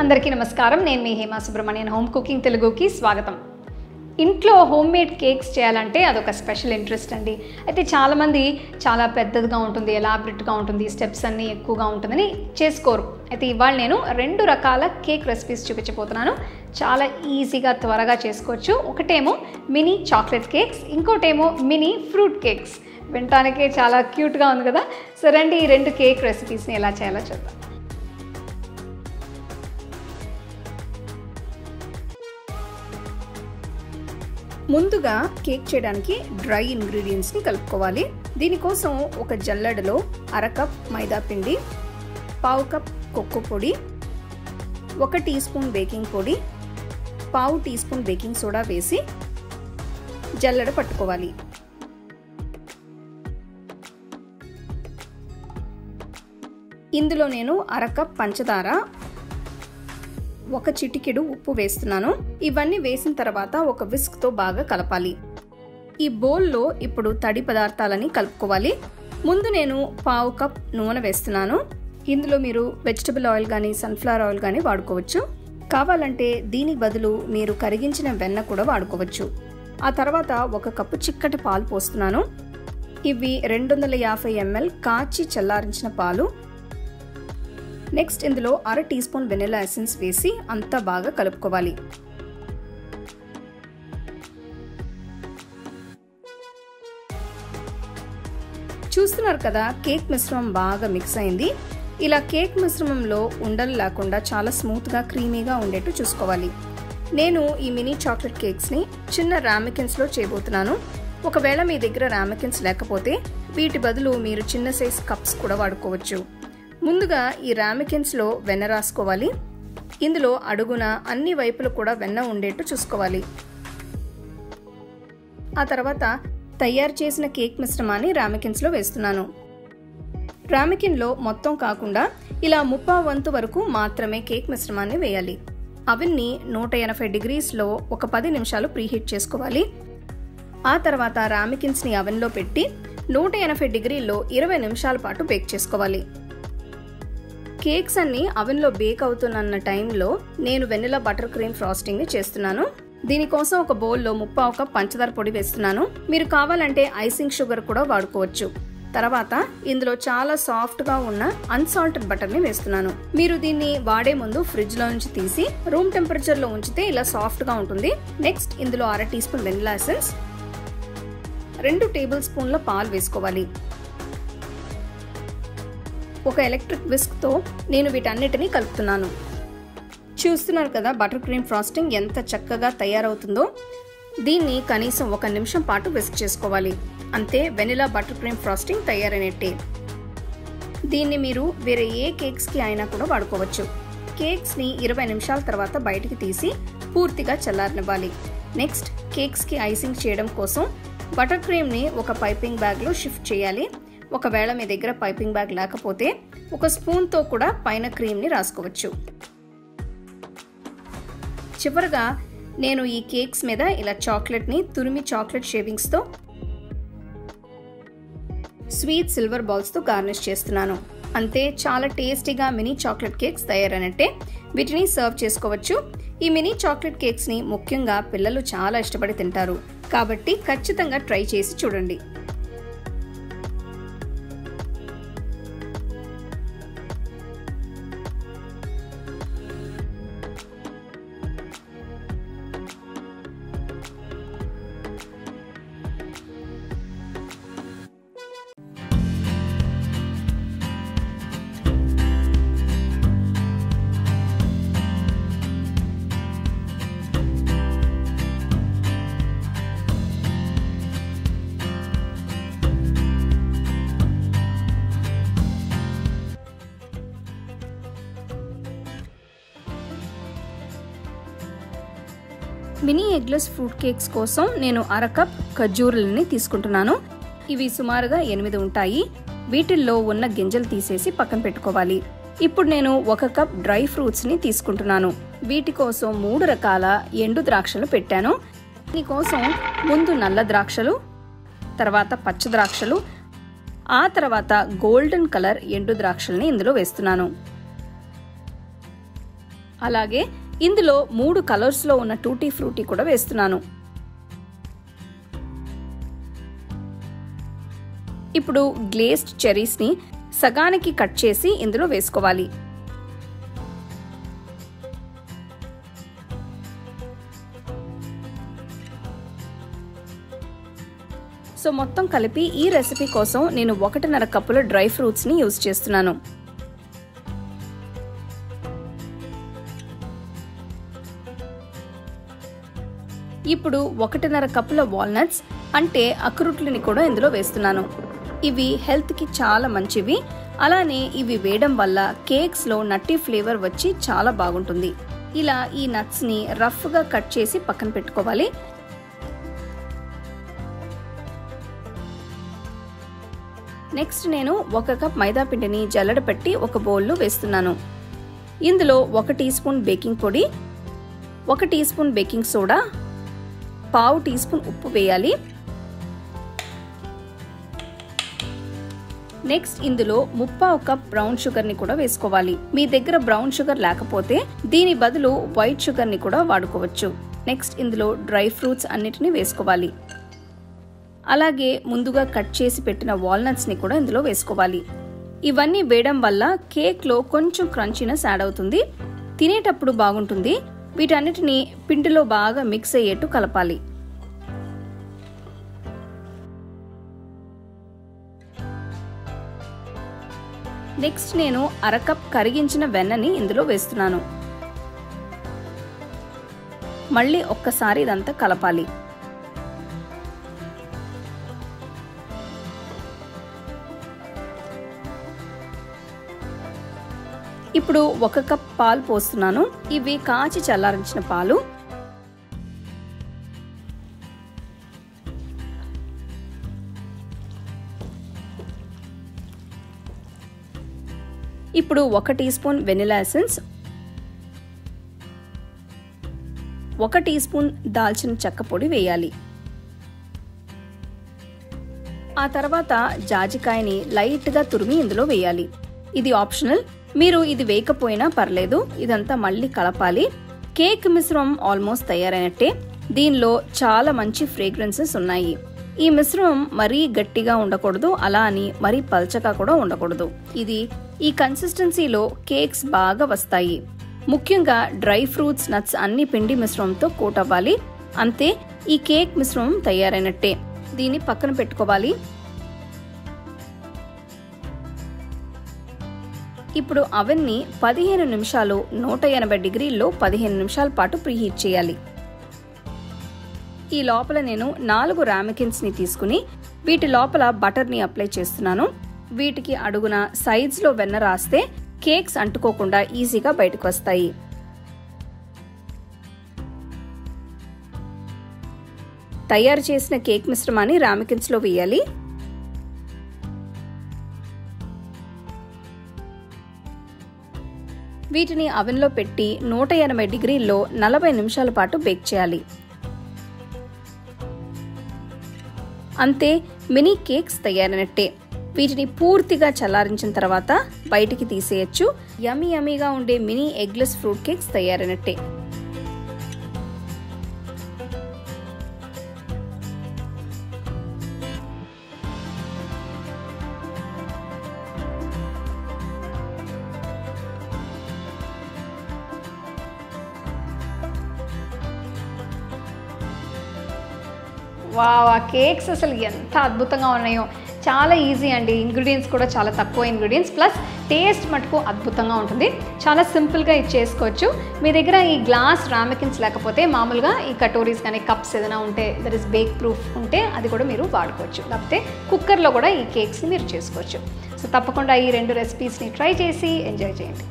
అందరికీ నమస్కారం. నేను మీ హేమా సుబ్రహ్మణ్యన్ హోమ్ కుకింగ్ తెలుగుకి స్వాగతం. ఇంట్లో హోమ్ మేడ్ కేక్స్ చేయాలంటే అదొక స్పెషల్ ఇంట్రెస్ట్ అండి. అయితే చాలామంది చాలా పెద్దదిగా ఉంటుంది ఎలాబరేట్గా ఉంటుంది స్టెప్స్ అన్నీ ఎక్కువగా ఉంటుందని చేసుకోరు. అయితే ఇవాళ నేను రెండు రకాల కేక్ రెసిపీస్ చూపించబోతున్నాను. చాలా ఈజీగా త్వరగా చేసుకోవచ్చు. ఒకటేమో మినీ చాక్లెట్ కేక్స్ ఇంకోటేమో మినీ ఫ్రూట్ కేక్స్. వినటానికే చాలా క్యూట్గా ఉంది కదా. సో రండి ఈ రెండు కేక్ రెసిపీస్ని ఎలా చేయాలో చూద్దాం. ముందుగా కేక్ చేయడానికి డ్రై ఇంగ్రీడియంట్స్ని కలుపుకోవాలి. దీనికోసం ఒక జల్లెడలో అర కప్ మైదా పిండి పావు కప్ కొక్కు పొడి ఒక టీ స్పూన్ బేకింగ్ పొడి పావు టీ స్పూన్ బేకింగ్ సోడా వేసి జల్లెడ పట్టుకోవాలి. ఇందులో నేను అర కప్ పంచదార ఒక చిటికెడు ఉప్పు వేస్తున్నాను. ఇవన్నీ వేసిన తర్వాత ఒక విస్క్తో బాగా కలపాలి. ఈ బౌల్లో ఇప్పుడు తడి పదార్థాలని కలుపుకోవాలి. ముందు నేను పావు కప్ నూనె వేస్తున్నాను. ఇందులో మీరు వెజిటబుల్ ఆయిల్ కానీ సన్ఫ్లవర్ ఆయిల్ కానీ వాడుకోవచ్చు. కావాలంటే దీని బదులు మీరు కరిగించిన వెన్న కూడా వాడుకోవచ్చు. ఆ తర్వాత ఒక కప్పు చిక్కటి పాలు పోస్తున్నాను. ఇవి రెండు వందల యాభై ఎంఎల్ కాచి చల్లారించిన పాలు. నెక్స్ట్ ఇందులో అర టీ స్పూన్ వెనిలా ఎసెన్స్ వేసి అంతా బాగా కలుపుకోవాలి. చూస్తున్నారు కదా కేక్ మిశ్రమం బాగా మిక్స్ అయింది. ఇలా కేక్ మిశ్రమంలో ఉండలు లేకుండా చాలా స్మూత్గా క్రీమీగా ఉండేట్టు చూసుకోవాలి. నేను ఈ మినీ చాక్లెట్ కేక్స్ని చిన్న రామికిన్స్లో చేయబోతున్నాను. ఒకవేళ మీ దగ్గర రామికిన్స్ లేకపోతే వీటి బదులు మీరు చిన్న సైజ్ కప్స్ కూడా వాడుకోవచ్చు. ముందుగా ఈ రామికిన్స్లో వెన్న రాసుకోవాలి. ఇందులో అడుగున అన్ని వైపులు కూడా వెన్న ఉండేట్టు చూసుకోవాలి. ఆ తర్వాత తయారు చేసిన కేక్ మిశ్రమాన్ని రామికిన్స్లో వేస్తున్నాను. రామికిన్లో మొత్తం కాకుండా ఇలా ముప్పా వంతు వరకు మాత్రమే కేక్ మిశ్రమాన్ని వేయాలి. అవన్నీ నూట ఎనభై డిగ్రీస్లో ఒక పది నిమిషాలు ప్రీహీట్ చేసుకోవాలి. ఆ తర్వాత రామికిన్స్ని అవెన్లో పెట్టి నూట ఎనభై డిగ్రీల్లో ఇరవై నిమిషాల పాటు బేక్ చేసుకోవాలి. కేక్స్ అన్ని అవెన్లో బేక్ అవుతున్న టైంలో నేను వెనిలా బటర్ క్రీమ్ ఫ్రాస్టింగ్ చేస్తున్నాను. దీనికోసం ఒక బౌల్లో ముప్పావు కప్ పంచదార పొడి వేస్తున్నాను. మీరు కావాలంటే ఐసింగ్ షుగర్ కూడా వాడుకోవచ్చు. తర్వాత ఇందులో చాలా సాఫ్ట్గా ఉన్న అన్సాల్టెడ్ బటర్ని వేస్తున్నాను. మీరు దీన్ని వాడే ముందు ఫ్రిడ్జ్లో నుంచి తీసి రూమ్ టెంపరేచర్లో ఉంచితే ఇలా సాఫ్ట్గా ఉంటుంది. నెక్స్ట్ ఇందులో అర టీ స్పూన్ వెనిలా ఎసెన్స్ రెండు టేబుల్ స్పూన్ల పాలు వేసుకోవాలి. ఒక ఎలక్ట్రిక్ విస్క్తో నేను వీటన్నిటిని కలుపుతున్నాను. చూస్తున్నారు కదా బటర్ క్రీమ్ ఫ్రాస్టింగ్ ఎంత చక్కగా తయారవుతుందో? దీన్ని కనీసం ఒక నిమిషం పాటు విస్క్ చేసుకోవాలి. అంతే వెనిలా బటర్ క్రీమ్ ఫ్రాస్టింగ్ తయారైనట్టే దీన్ని మీరు వేరే ఏ కేక్స్కి అయినా కూడా వాడుకోవచ్చు. కేక్స్ని ఇరవై నిమిషాల తర్వాత బయటికి తీసి పూర్తిగా చల్లారనివ్వాలి. నెక్స్ట్ కేక్స్కి ఐసింగ్ చేయడం కోసం బటర్ క్రీమ్ని ఒక పైపింగ్ బ్యాగ్లో షిఫ్ట్ చేయాలి. ఒకవేళ మీ దగ్గర పైపింగ్ బ్యాగ్ లేకపోతే ఒక స్పూన్తో కూడా పైన క్రీమ్ని రాసుకోవచ్చు. చివరగా నేను ఈ కేక్స్ మీద ఇలా చాక్లెట్ని తురిమి చాక్లెట్ షేవింగ్స్తో స్వీట్ సిల్వర్ బాల్స్తో గార్నిష్ చేస్తున్నాను. అంతే చాలా టేస్టీగా మినీ చాక్లెట్ కేక్స్ తయారనంటే వీటిని సర్వ్ చేసుకోవచ్చు. ఈ మినీ చాక్లెట్ కేక్స్ని ముఖ్యంగా పిల్లలు చాలా ఇష్టపడి తింటారు. కాబట్టి ఖచ్చితంగా ట్రై చేసి చూడండి. మినీ ఎగ్లెస్ ఫ్రూట్ కేక్స్ కోసం నేను అర కప్ ఖర్జూరలని తీసుకుంటున్నాను. ఇవి సుమారుగా ఎనిమిది ఉంటాయి. వీటిల్లో ఉన్న గింజలు తీసేసి పక్కన పెట్టుకోవాలి. ఇప్పుడు నేను ఒక కప్ డ్రై ఫ్రూట్స్ని తీసుకుంటున్నాను. వీటి కోసం మూడు రకాల ఎండు ద్రాక్షలు పెట్టాను. దీనికోసం ముందు నల్ల ద్రాక్షలు తర్వాత పచ్చ ద్రాక్షలు ఆ తర్వాత గోల్డెన్ కలర్ ఎండు ద్రాక్షల్ని ఇందులో వేస్తున్నాను. అలాగే ఇందులో మూడు కలర్స్లో ఉన్న టూటీ ఫ్రూటీ కూడా వేస్తున్నాను. ఇప్పుడు గ్లేస్డ్ చెరీస్ని సగానికి కట్ చేసి ఇందులో వేసుకోవాలి. సో మొత్తం కలిపి ఈ రెసిపీ కోసం నేను ఒకటిన్నర కప్పుల డ్రై ఫ్రూట్స్ని యూజ్ చేస్తున్నాను. ఇప్పుడు ఒకటిన్నర కప్పుల వాల్నట్స్ అంటే అక్రూట్లని కూడా ఇందులో వేస్తున్నాను. ఇవి హెల్త్కి చాలా మంచివి. అలానే ఇవి వేయడం వల్ల కేక్స్లో నట్టి ఫ్లేవర్ వచ్చి చాలా బాగుంటుంది. ఇలా ఈ నట్స్ని రఫ్గా కట్ చేసి పక్కన పెట్టుకోవాలి. నెక్స్ట్ నేను ఒక కప్ మైదా పిండిని జల్లడ పెట్టి ఒక బౌల్లో వేస్తున్నాను. ఇందులో ఒక టీ స్పూన్ బేకింగ్ పొడి ఒక టీ స్పూన్ బేకింగ్ సోడా పావు టీ స్పూన్ ఉప్పు వేయాలి. నెక్స్ట్ ఇందులో ముప్పావు కప్ బ్రౌన్ షుగర్ని కూడా వేసుకోవాలి. మీ దగ్గర బ్రౌన్ షుగర్ లేకపోతే దీని బదులు వైట్ షుగర్ని కూడా వాడుకోవచ్చు. నెక్స్ట్ ఇందులో డ్రై ఫ్రూట్స్ అన్నిటిని వేసుకోవాలి. అలాగే ముందుగా కట్ చేసి పెట్టిన వాల్నట్స్ని కూడా ఇందులో వేసుకోవాలి. ఇవన్నీ వేయడం వల్ల కేక్లో కొంచెం క్రంచీనెస్ యాడ్ అవుతుంది. తినేటప్పుడు బాగుంటుంది. వీటన్నిటిని పిండిలో బాగా మిక్స్ అయ్యేట్టు కలపాలి. నెక్స్ట్ నేను అరకప్ కరిగించిన వెన్నని ఇందులో వేస్తున్నాను. మళ్ళీ ఒక్కసారి ఇదంతా కలపాలి. ఇప్పుడు ఒక కప్ పాలు పోస్తున్నాను. ఇవి కాచి చల్లారించిన పాలు. ఇప్పుడు ఒక టీ స్పూన్ వెనిలా ఎసెన్స్. ఒక టీ స్పూన్ దాల్చిన చెక్క పొడి వేయాలి. ఆ తర్వాత జాజికాయని లైట్గా తురిమి ఇందులో వేయాలి. ఇది ఆప్షనల్. మీరు ఇది వేయకపోయినా పర్లేదు ఇదంతా మళ్ళీ కలపాలి. కేక్ మిశ్రమం ఆల్మోస్ట్ తయారైనట్టే. దీనిలో చాలా మంచి ఫ్రేగ్రెన్సెస్ ఉన్నాయి. ఈ మిశ్రమం మరీ గట్టిగా ఉండకూడదు అలా అని మరీ పల్చగా కూడా ఉండకూడదు. ఇది ఈ కన్సిస్టెన్సీలో కేక్స్ బాగా వస్తాయి. ముఖ్యంగా డ్రై ఫ్రూట్స్ నట్స్ అన్ని పిండి మిశ్రమంతో కోట్ అవ్వాలి. అంతే ఈ కేక్ మిశ్రమం తయారైనట్టే. దీన్ని పక్కన పెట్టుకోవాలి. ఇప్పుడు అవెన్ని పదిహేను నిమిషాలు నూట ఎనభై డిగ్రీల్లో పదిహేను నిమిషాల పాటు ప్రీహీట్ చేయాలి. ఈ లోపల నేను నాలుగు ర్యామికిన్స్ని తీసుకుని వీటి లోపల బటర్ని అప్లై చేస్తున్నాను. వీటికి అడుగున సైజ్లో వెన్న రాస్తే కేక్స్ అంటుకోకుండా ఈజీగా బయటకు వస్తాయి. తయారు చేసిన కేక్ మిశ్రమాన్ని రామికిన్స్లో వేయాలి. వీటిని అవెన్లో పెట్టి నూట ఎనభై డిగ్రీల్లో నలభై నిమిషాల పాటు బేక్ చేయాలి. అంతే మినీ కేక్స్ తయారైనట్టే. వీటిని పూర్తిగా చల్లారించిన తర్వాత బయటికి తీసేయచ్చు. యమీ యమీగా ఉండే మినీ ఎగ్లెస్ ఫ్రూట్ కేక్స్ తయారైనట్టే. వావ్ ఆ కేక్స్ అసలు ఎంత అద్భుతంగా ఉన్నాయో. చాలా ఈజీ అండి. ఇంగ్రీడియంట్స్ కూడా చాలా తక్కువ ఇంగ్రీడియంట్స్ ప్లస్ టేస్ట్ మటుకు అద్భుతంగా ఉంటుంది. చాలా సింపుల్గా ఇది చేసుకోవచ్చు. మీ దగ్గర ఈ గ్లాస్ రామికిన్స్ లేకపోతే మామూలుగా ఈ కటోరీస్ కానీ కప్స్ ఏదైనా ఉంటే దర్ ఇస్ బేక్ ప్రూఫ్ ఉంటే అది కూడా మీరు వాడుకోవచ్చు. లేకపోతే కుక్కర్లో కూడా ఈ కేక్స్ని మీరు చేసుకోవచ్చు. సో తప్పకుండా ఈ రెండు రెసిపీస్ని ట్రై చేసి ఎంజాయ్ చేయండి.